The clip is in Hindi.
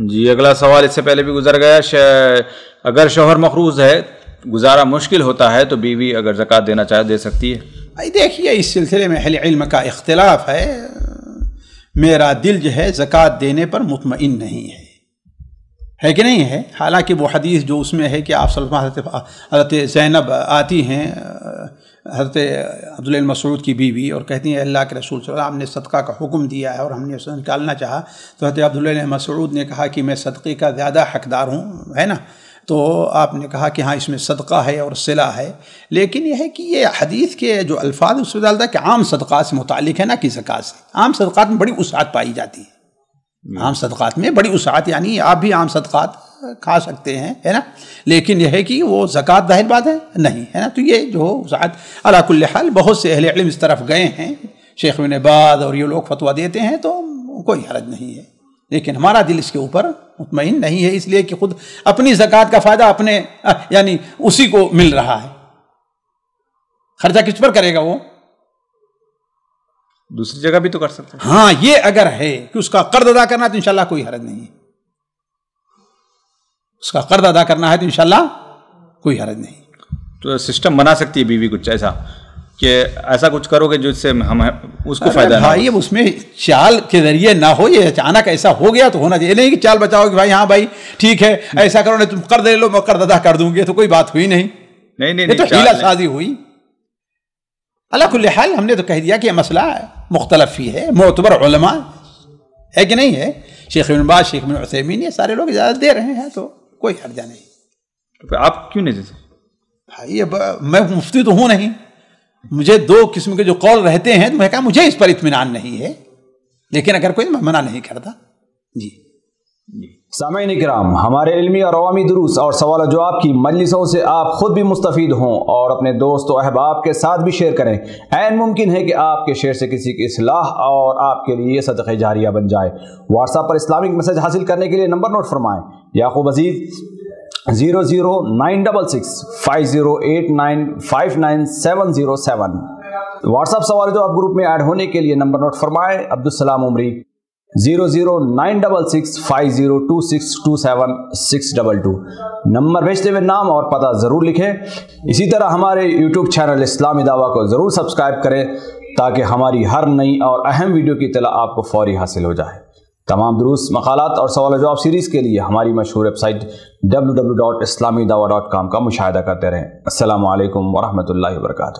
जी, अगला सवाल इससे पहले भी गुजर गया अगर शोहर मखरूज है, गुजारा मुश्किल होता है तो बीवी अगर जक़ात देना चाहे, दे सकती है? देखिए, इस सिलसिले में अहल इल्म का इख्तलाफ है। मेरा दिल जो है, ज़क़़त देने पर मुतमिन नहीं है। है कि नहीं है? हालाँकि वो हदीस जो उसमें है कि आप हज़रत ज़ैनब आती हैं हज़रत अब्दुल मसूद की बीवी और कहती हैं अल्लाह के रसूल ने सदक़ा का हुक्म दिया है और हमने उसे निकालना चाहा। तो हज़रत अब्दुल मसूद ने कहा कि मैं सदक़े का ज़्यादा हकदार हूँ है ना? तो आपने कहा कि हाँ इसमें सदक़ा है और सिला है। लेकिन यह है कि ये हदीस के जो अल्फाज उसमें डालता है कि आम सदक़ात से मुतल है ना कि ज़क़़त से। आम सदक़ात में बड़ी वसात पाई जाती है। आम सदक़ात में बड़ी वसात यानी आप भी आम सदक़ात खा सकते हैं है ना? लेकिन यह है कि वो ज़क़़त ज़ाहिर बात है? नहीं है ना? तो ये जो वसात अलाकुल्ल हाल बहुत से अहल इल्म इस तरफ़ गए हैं शेख बाद और ये लोग फतवा देते हैं तो कोई हरज नहीं है। लेकिन हमारा दिल इसके ऊपर मुतमिन नहीं है इसलिए कि खुद अपनी जक़ात का फ़ायदा अपने यानी उसी को मिल रहा है। खर्चा किस पर करेगा वो? दूसरी जगह भी तो कर सकते हैं। हाँ ये अगर है कि उसका कर्ज अदा करना तो इंशाल्लाह कोई हरज नहीं है। उसका कर्ज अदा करना है तो इंशाल्लाह कोई हरज नहीं। तो सिस्टम बना सकती है बीवी कुछ ऐसा कि ऐसा कुछ करोगे जिससे हम उसको फ़ायदा भाई अब उसमें चाल के ज़रिए ना हो ये अचानक ऐसा हो गया तो होना चाहिए। नहीं कि चाल बचाओ कि भाई हाँ भाई ठीक है ऐसा करो नहीं तुम कर दे लो मैं कर अदा कर दूँगी तो कोई बात हुई नहीं। नहीं नहीं, नहीं तो हीला शादी हुई। अल्लाह हाल हमने तो कह दिया कि मसला मुख्तलफ ही है मोतबर है कि नहीं है? शेख बाज शेख उसैमीन ये सारे लोग इजाज़त दे रहे हैं तो कोई हर्जा नहीं। तो आप क्यों नहीं देते? भाई अब मैं मुफ्ती तो हूँ नहीं। मुझे दो किस्म के जो कॉल रहते हैं तो मैं कहा मुझे इस पर इतमान नहीं है। लेकिन अगर कोई मैं मना नहीं करता। जी। सामीन कराम हमारे इलमी और अवामी दुरुस और सवाल जवाब की मजलिसों से आप खुद भी मुस्तफ़ हों और अपने दोस्त और अहबाब के साथ भी शेयर करें। एन मुमकिन है कि आपके शेयर से किसी की असलाह और आपके लिए सदक़ जारिया बन जाए। व्हाट्सएप पर इस्लामिक मैसेज हासिल करने के लिए number note फरमाएँ। Yakub Aziz, zero zero nine double six, five zero eight nine, five nine seven zero seven. WhatsApp सवाल जो आप ग्रुप में ऐड होने के लिए नंबर नोट फरमाए। Abdussalam Umari, zero zero nine double six, five zero two six, two seven, six double two. Number भेजते हुए नाम और पता ज़रूर लिखें। इसी तरह हमारे यूट्यूब चैनल इस्लामी दावा को ज़रूर सब्सक्राइब करें, ताकि हमारी हर नई और अहम वीडियो की तला आपको फौरी हासिल हो जाए। तमाम दुरुस्त मकालत और सवाल जवाब सीरीज़ के लिए हमारी मशहूर website W W dot Islami Dawa dot com का मुशाह करते रहें। असल वरहमल वर्का